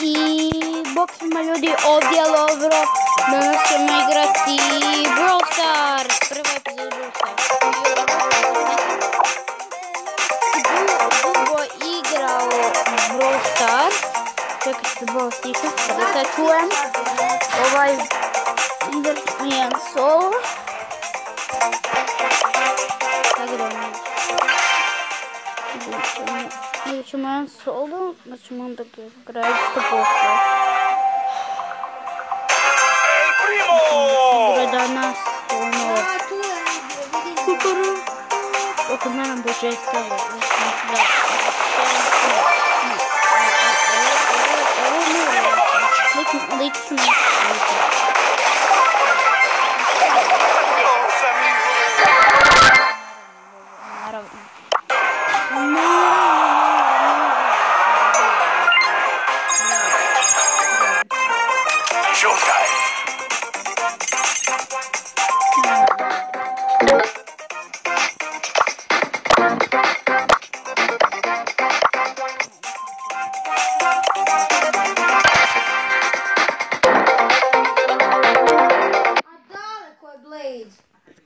I bok svima ljudi, ovdje je Lovro. Danas ćemo igrati Brawl Stars. Prva epizoda Brawl Stars. Dugo igrao Brawl Stars. Čekaj ću se malo stišati pa da se čujem. Ovaj jedan solo. Tako da mi je. Thank you. Почему он соло? Почему он так играет так плохо? Burada нас onu. Kukuru. Okunların böcekte var. Bakın alayım şunu.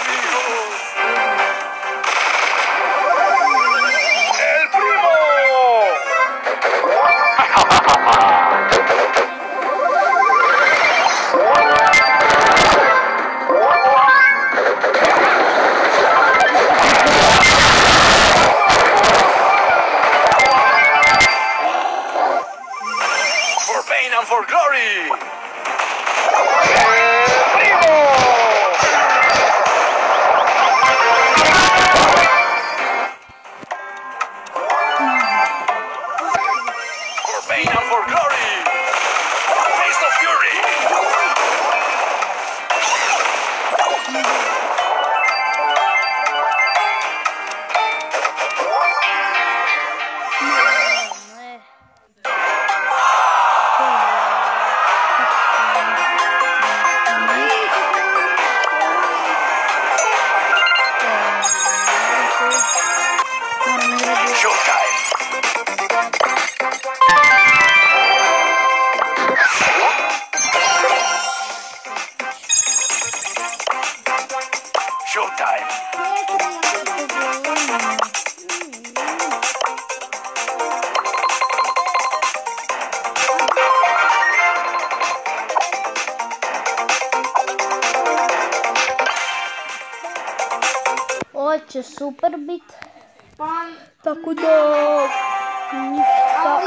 mí će super bit. Tako da... Ništa.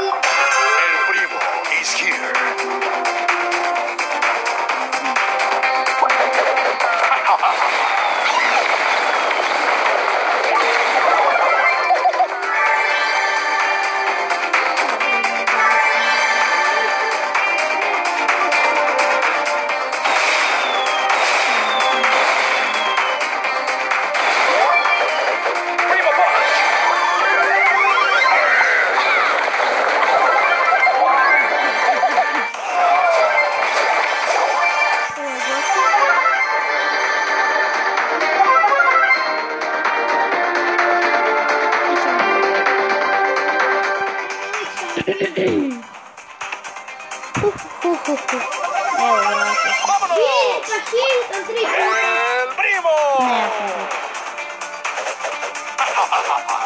¡Vámonos! el primo!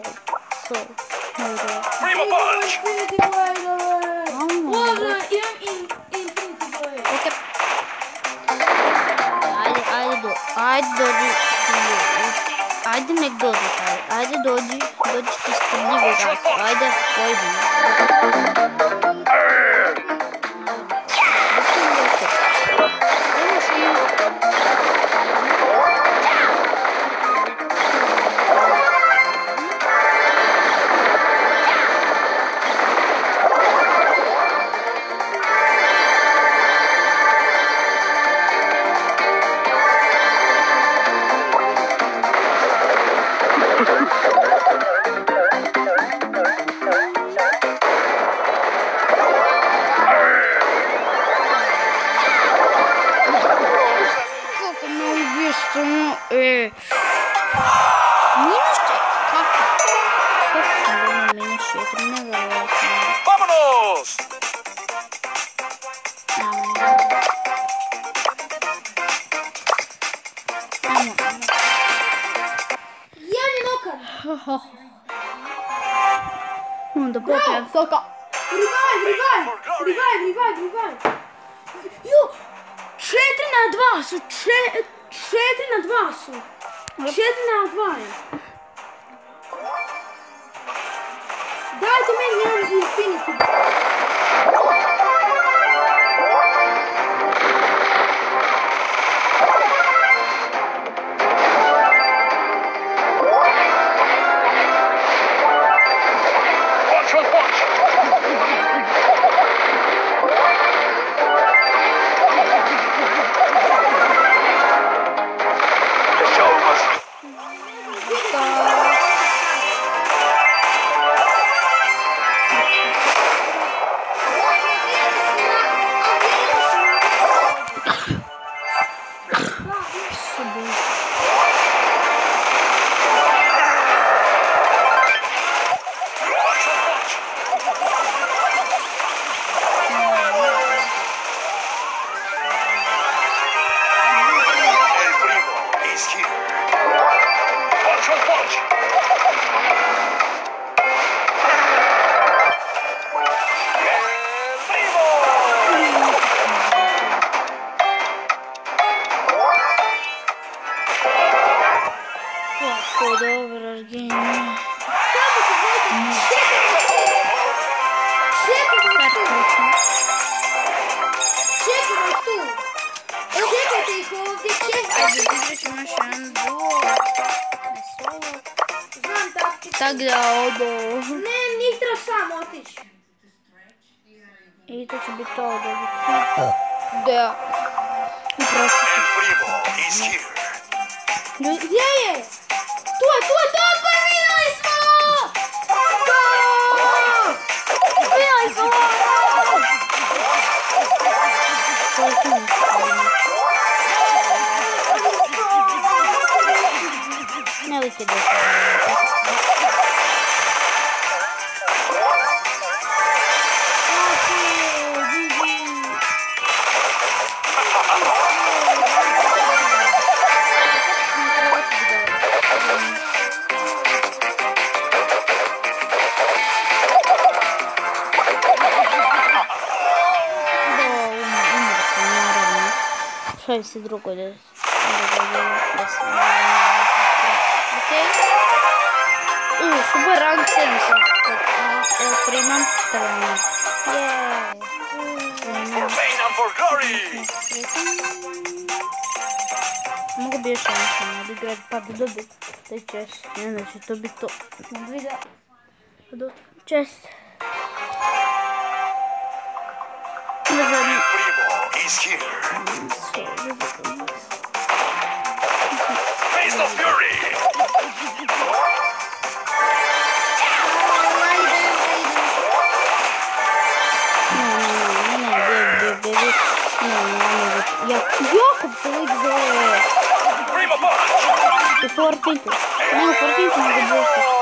sol, sol. Nerede? Prima Punch! Infinity Blade! Ладно, идем Infinity Blade. Okey. Hadi, hadi do. Hadi doji. Hadi nek doji. Hadi doji. Doji kısmını bir Hadi koy bunu. ho. Onda popijem soka. Revive, revive, revive, revive, revive. Jo, četiri na dva su, če... četiri na dva su. Četiri na dva je. Dajte meni jedan Infinity. Тогда оба. Не, не treba sam И это тебе то, а. да. Да. И просто. Где я? Кто, Ele se drogou, ele. Окей. И чтобы ранг 70. Это примам странно. Много бешено, надо играть под дубы. Это часть. Не, значит, то бито. Надо видеть. Часть. He's here. Face of Fury! Before 15. No, 14 nie było.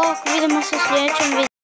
bok, vidimo se u sljedećem videu.